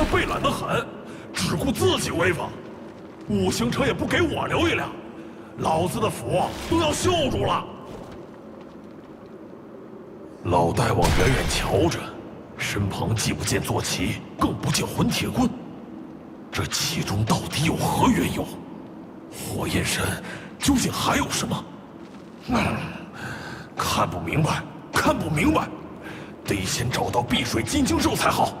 你这厮背懒得很，只顾自己威风，五行车也不给我留一辆，老子的府都要锈住了。老大王远远瞧着，身旁既不见坐骑，更不见混铁棍，这其中到底有何缘由？火焰山究竟还有什么？嗯，看不明白，看不明白，得先找到碧水金睛兽才好。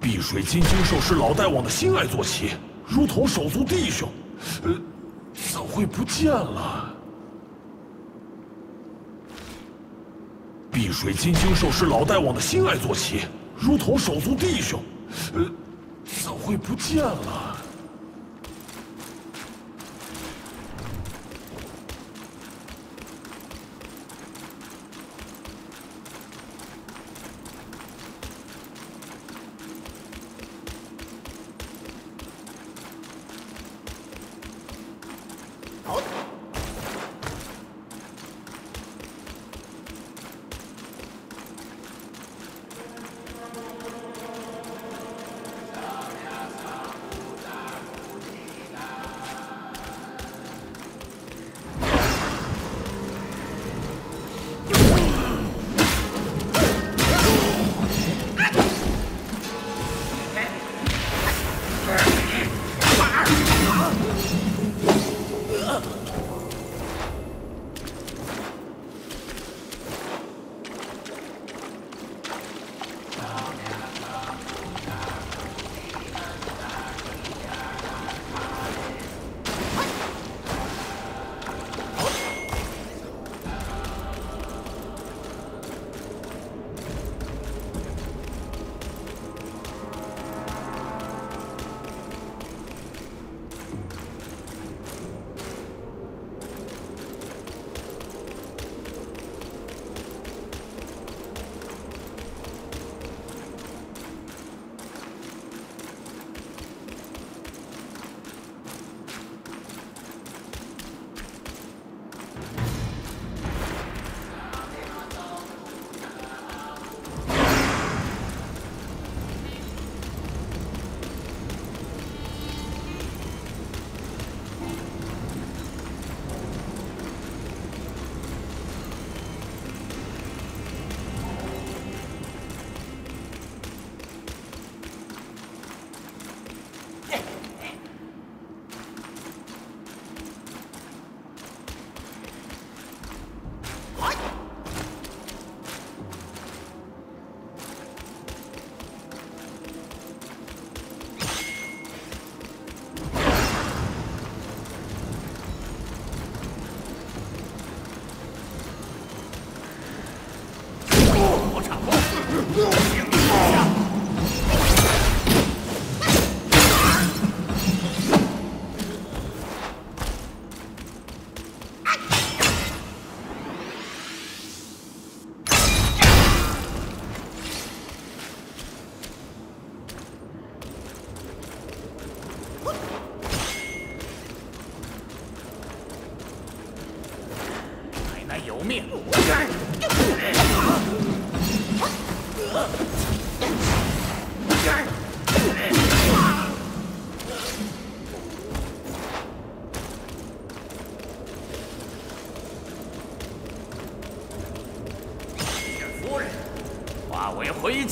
碧水金睛兽是老大王的心爱坐骑，如同手足弟兄，呃，怎会不见了？碧水金睛兽是老大王的心爱坐骑，如同手足弟兄，呃，怎会不见了？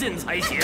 进才行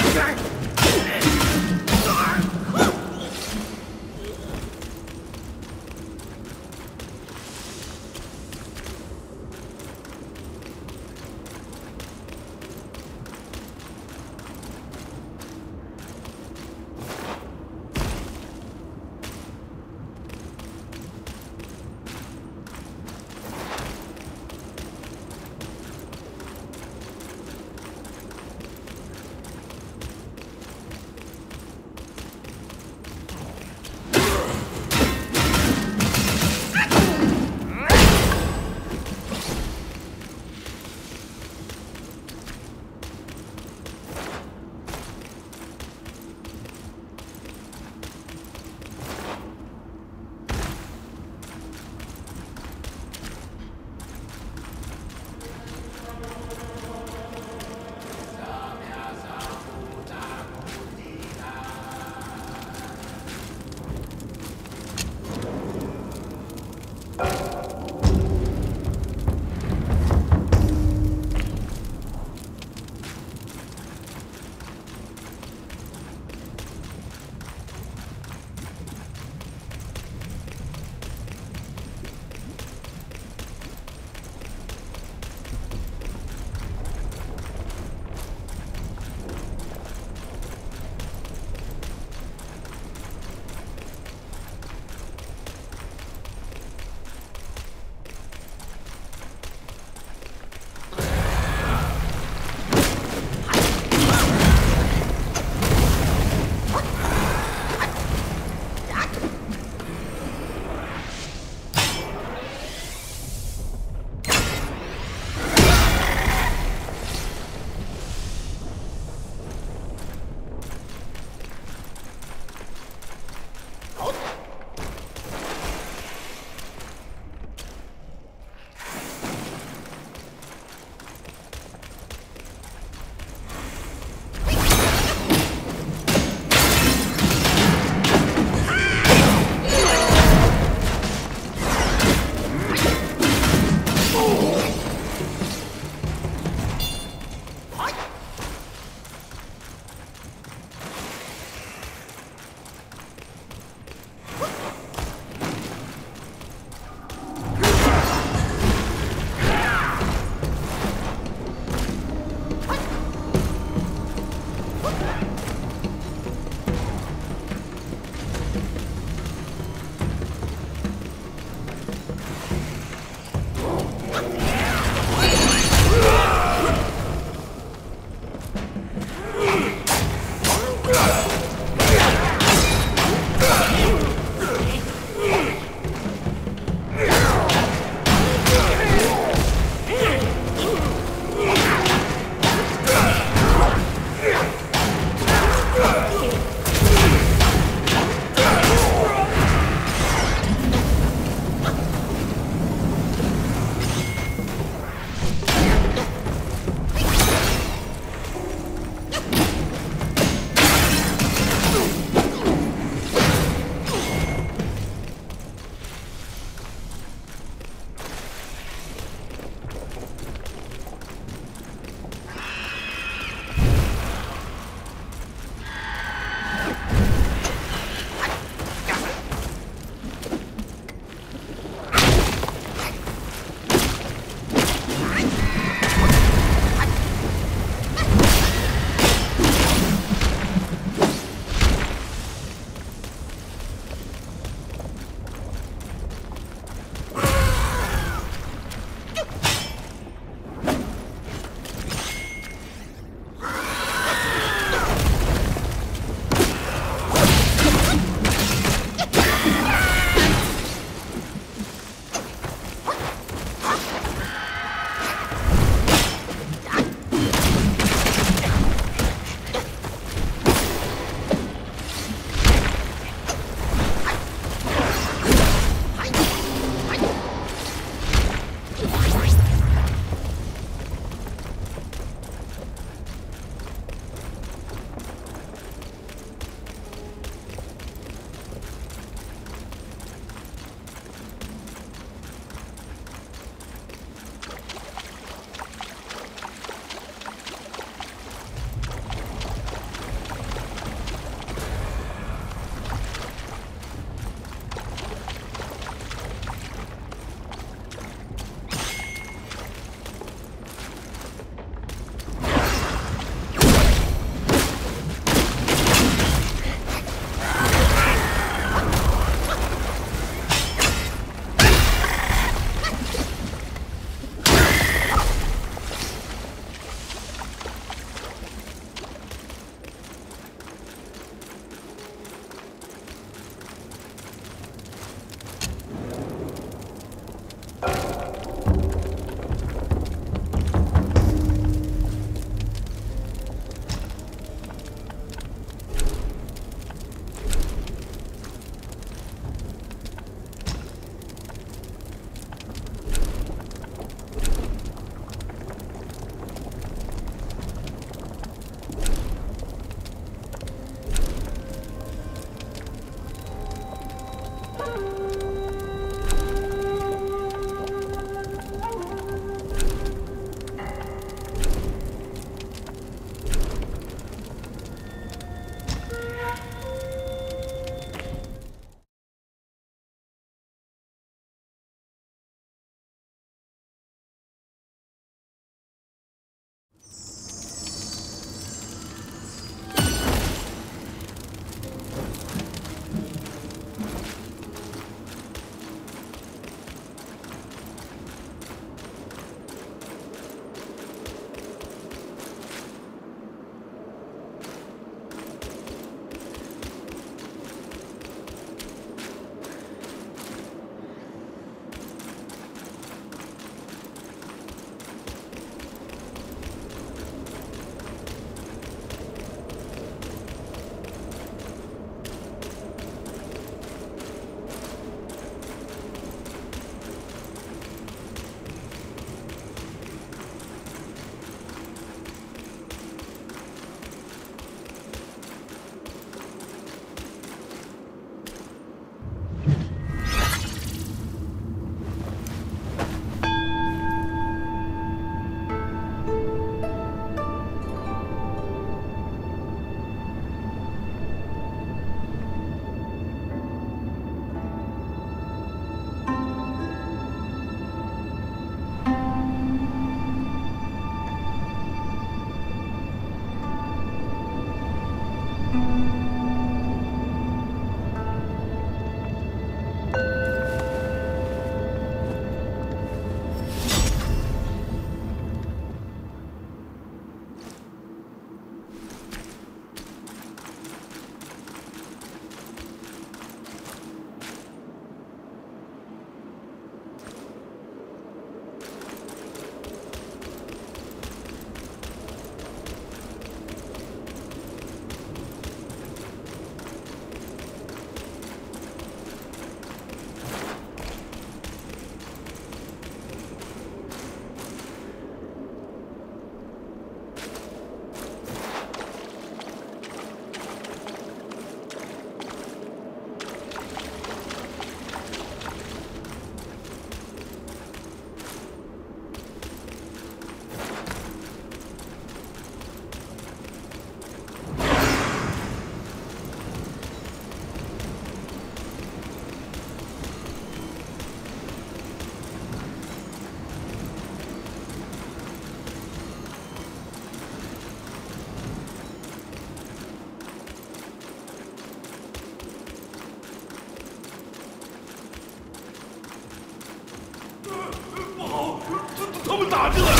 他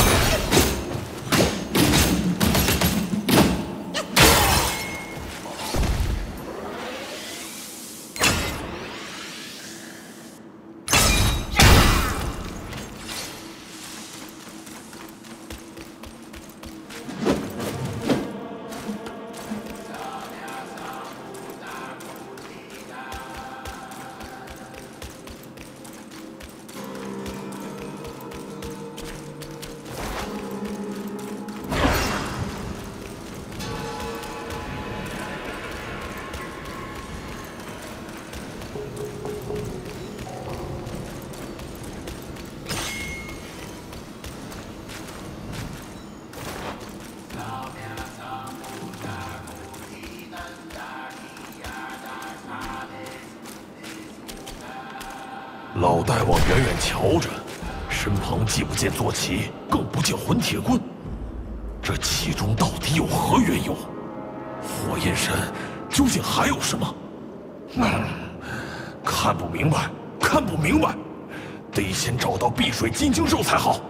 见坐骑，更不见混铁棍，这其中到底有何缘由？火焰山究竟还有什么？嗯，看不明白，看不明白，得先找到碧水金睛兽才好。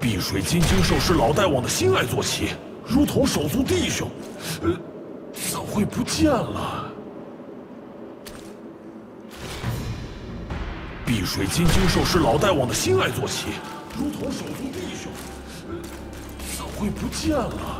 碧水金睛兽是老大王的心爱坐骑，如同手足弟兄，呃，怎会不见了？水金睛兽是老大王的心爱坐骑，如同手足弟兄，怎会不见了？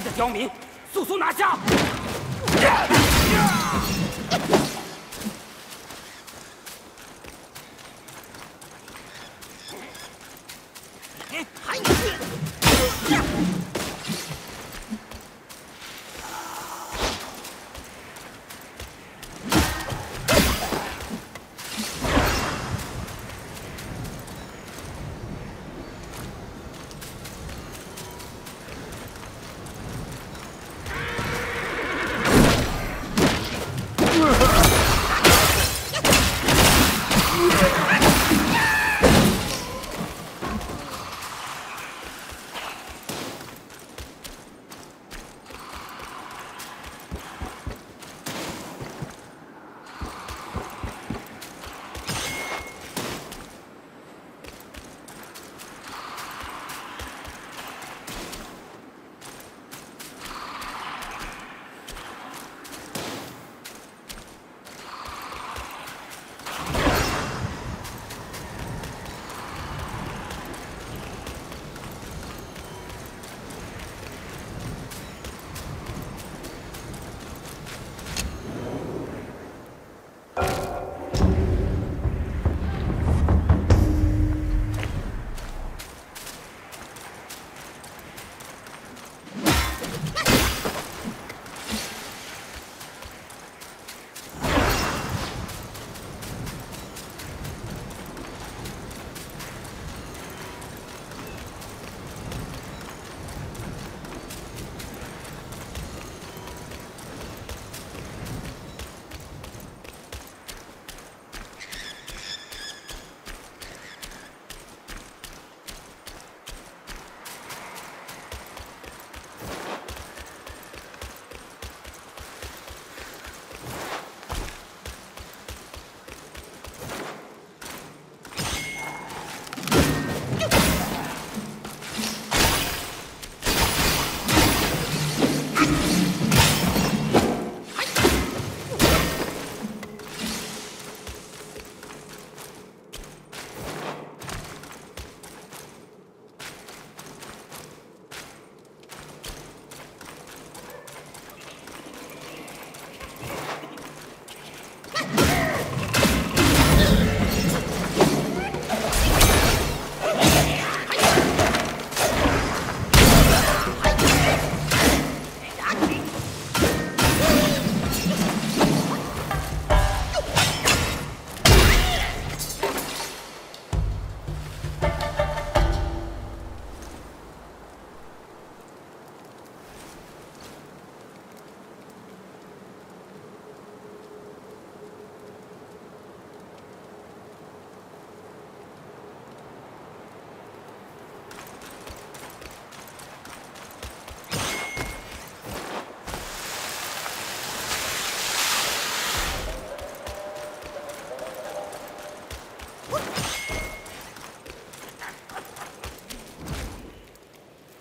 来的刁民，速速拿下！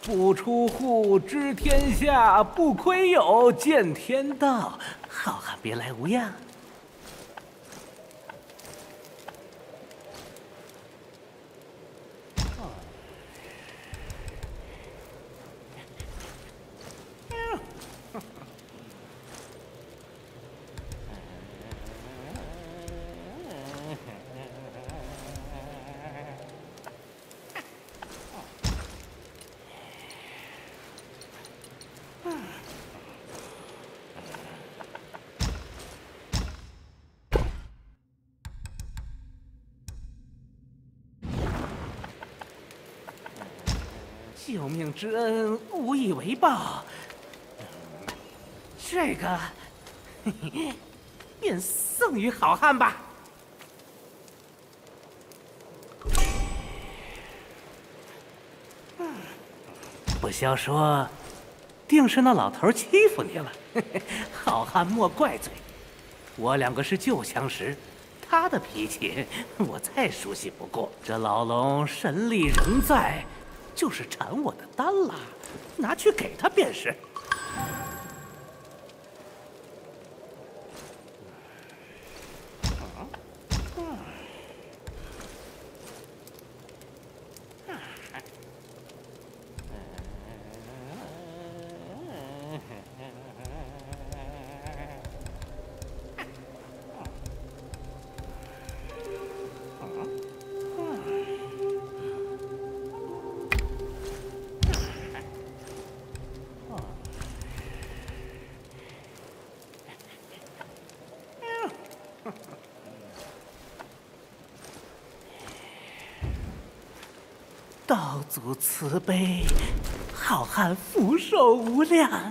不出户知天下，不窥友见天道。好汉别来无恙。救命之恩，无以为报。这个，便送与好汉吧。不消说，定是那老头欺负你了。好汉莫怪罪，我两个是旧相识，他的脾气我再熟悉不过。这老龙神力仍在。就是馋我的丹了，拿去给他便是。祖慈悲，好汉福寿无量。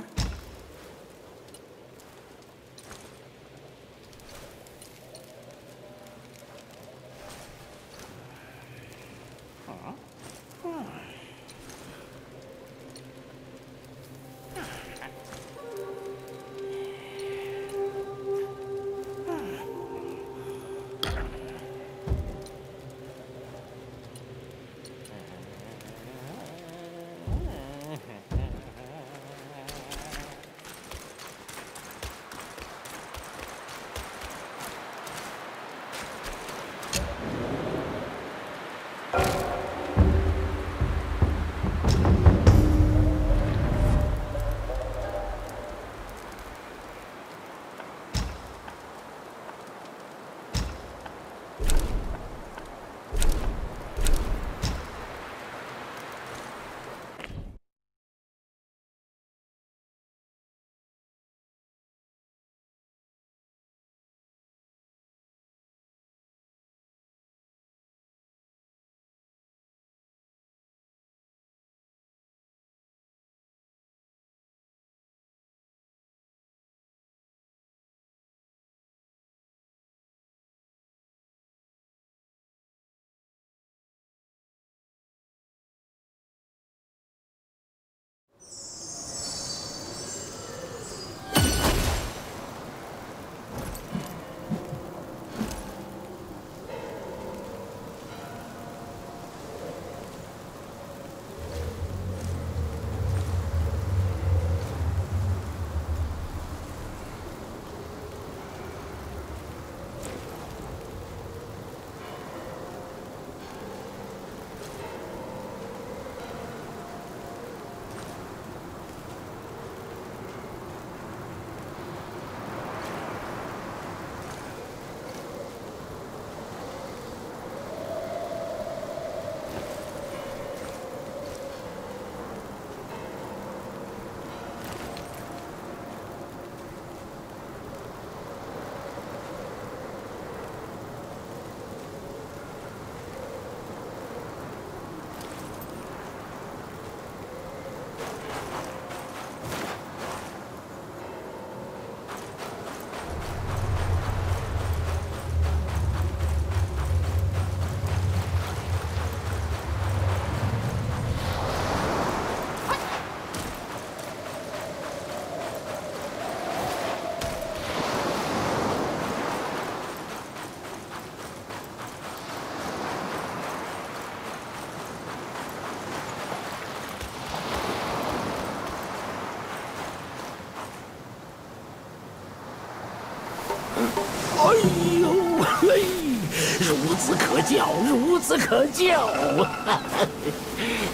子可教，孺子可教！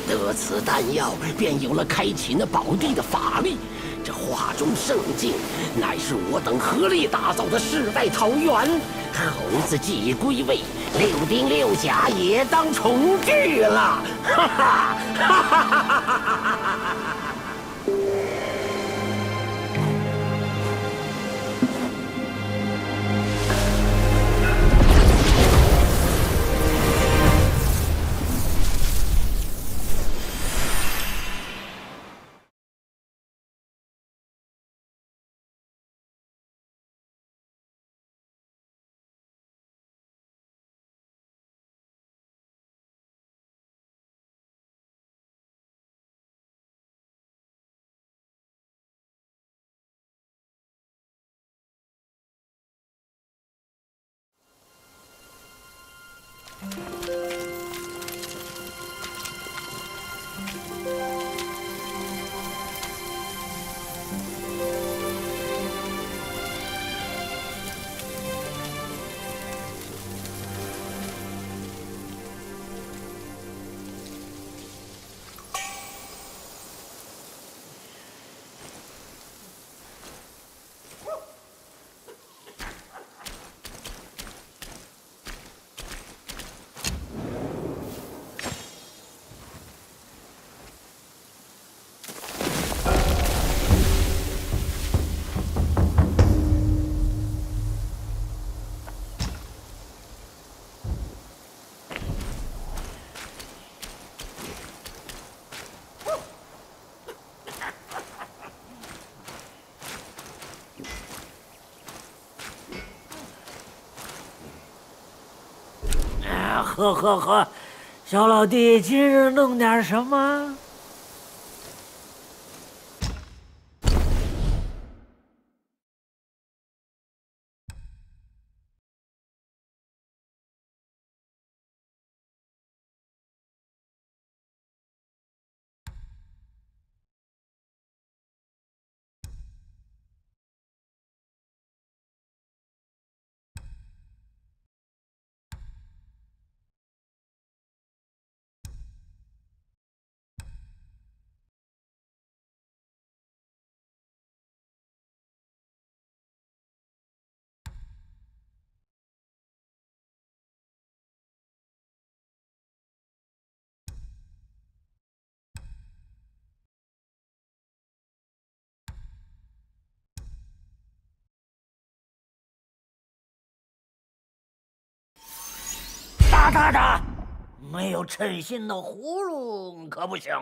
得此丹药，便有了开启那宝地的法力。这画中圣境，乃是我等合力打造的世外桃源。猴子既已归位，六丁六甲也当重聚了。哈哈哈哈哈哈！呵呵呵！小老弟，今日弄点什么？大大，没有称心的葫芦可不行。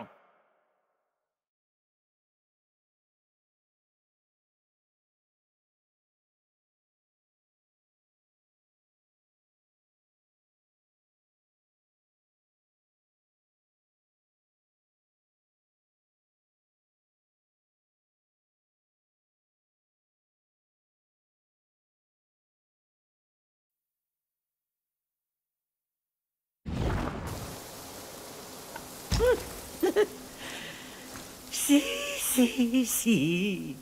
嘻嘻嘻！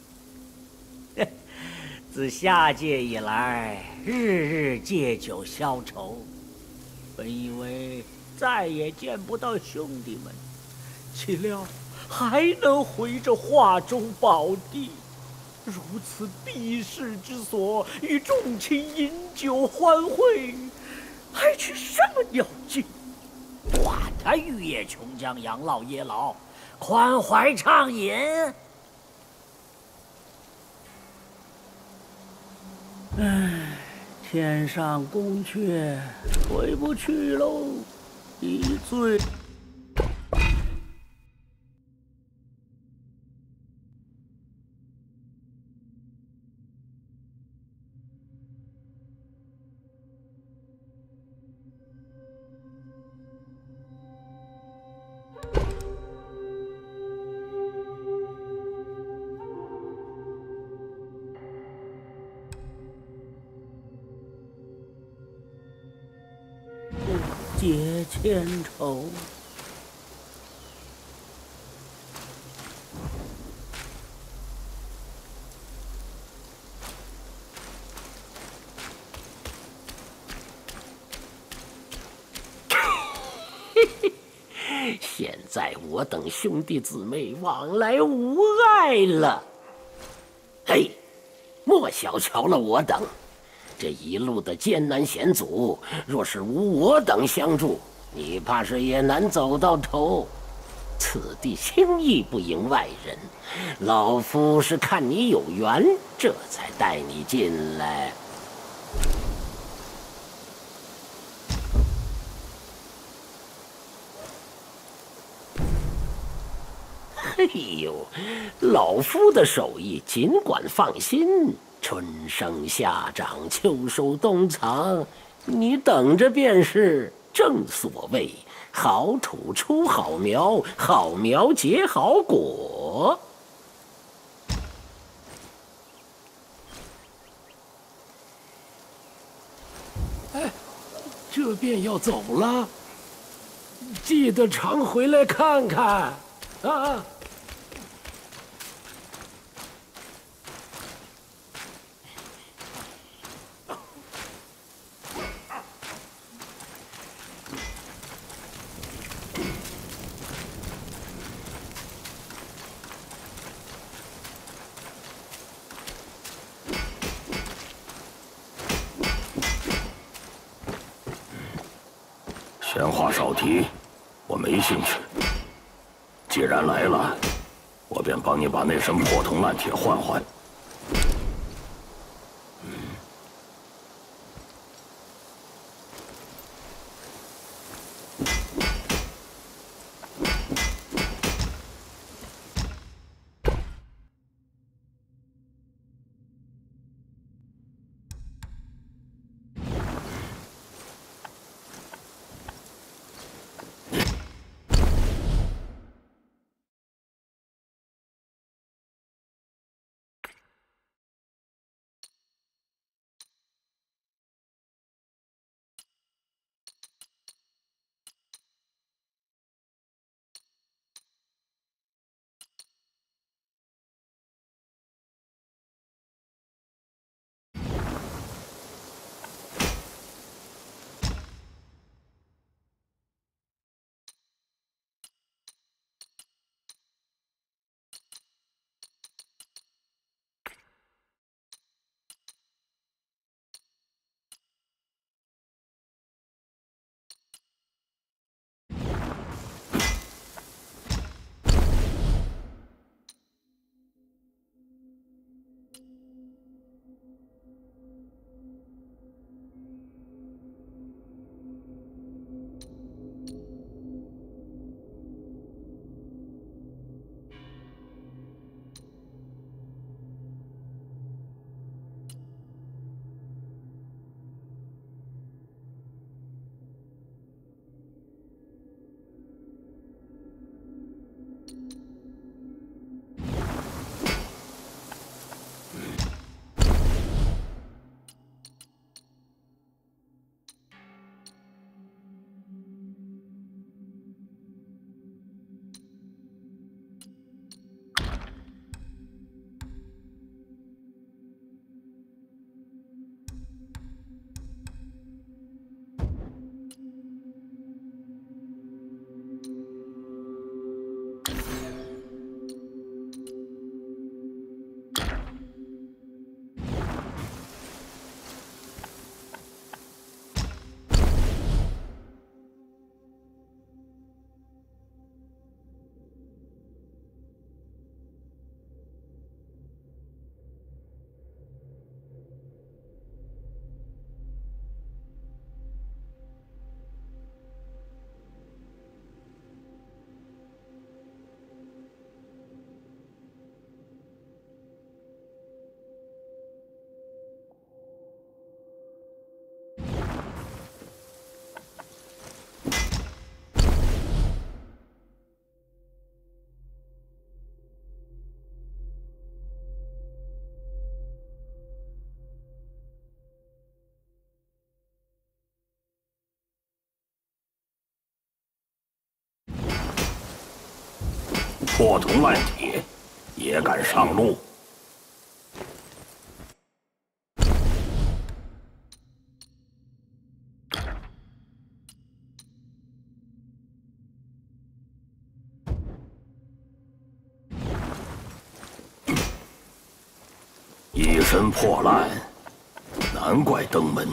自下界以来，日日借酒消愁，本以为再也见不到兄弟们，岂料还能回这画中宝地，如此避世之所，与众卿饮酒欢会，还取什么鸟境？管他玉叶琼浆，养老爷老。宽怀畅饮。唉，天上宫阙回不去喽，一醉。解千愁。现在我等兄弟姊妹往来无碍了。嘿，莫小瞧了我等。这一路的艰难险阻，若是无我等相助，你怕是也难走到头。此地轻易不迎外人，老夫是看你有缘，这才带你进来。哎呦，老夫的手艺尽管放心。春生夏长，秋收冬藏，你等着便是。正所谓，好土出好苗，好苗结好果。哎，这便要走了，记得常回来看看啊。闲话少提，我没兴趣。既然来了，我便帮你把那身破铜烂铁换换。破铜烂铁，也敢上路？一身破烂，难怪登门。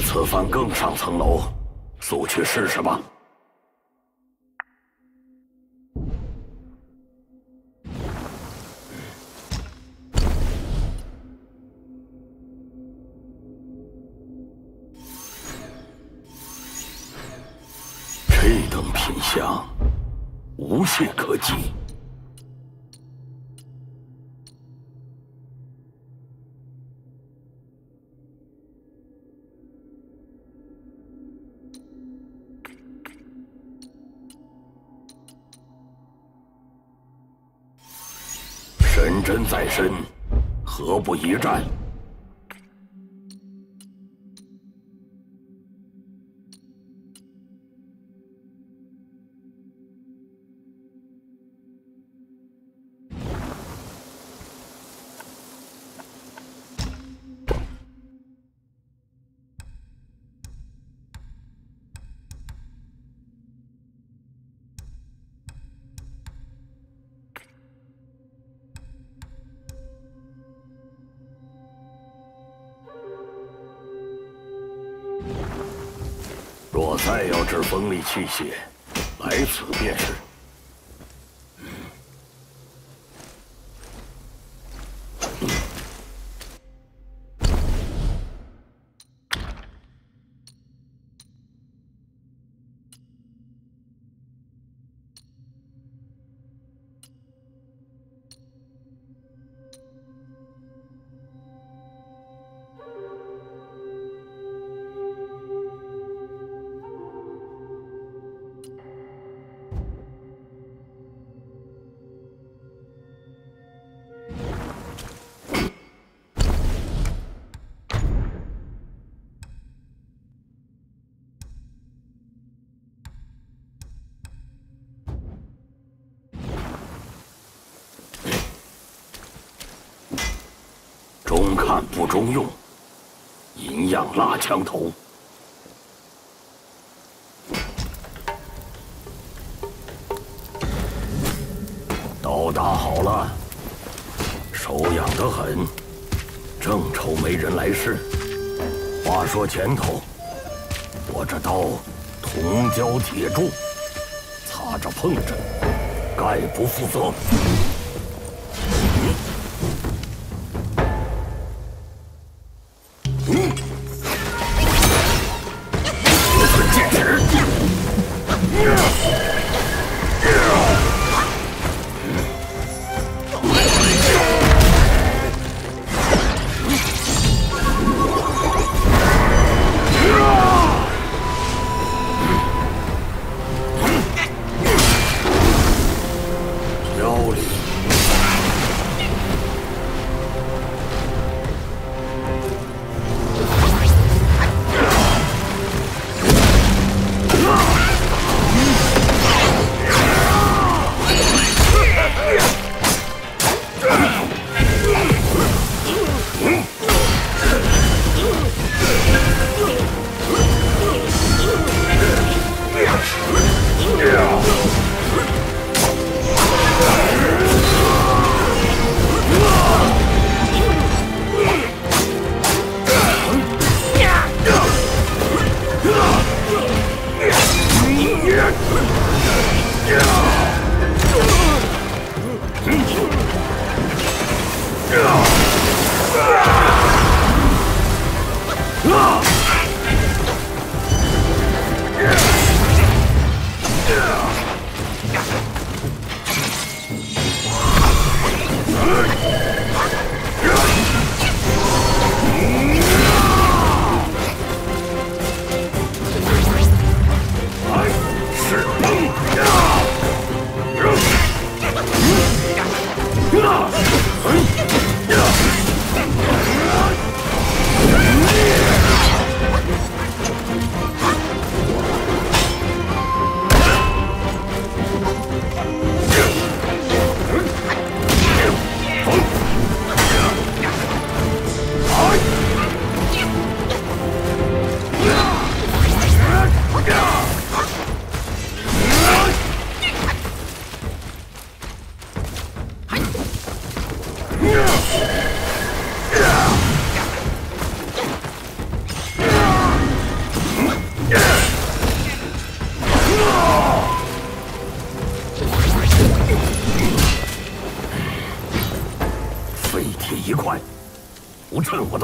此番更上层楼，速去试试吧。神针在身，何不一战？再要制锋利器械，来此便是。枪头。刀打好了，手痒得很，正愁没人来试。话说前头，我这刀铜胶铁铸，擦着碰着，概不负责。趁我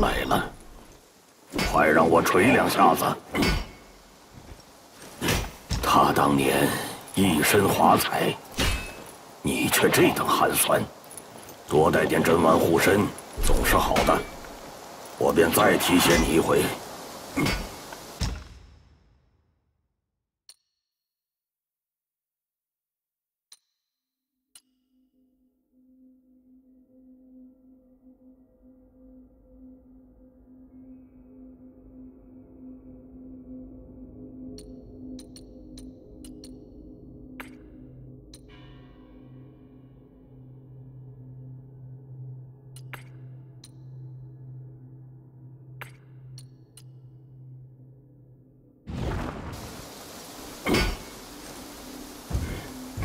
来了，快让我捶两下子！他当年一身华彩，你却这等寒酸，多带点珍玩护身总是好的。我便再提携你一回。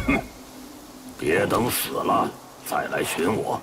别等死了再来寻我。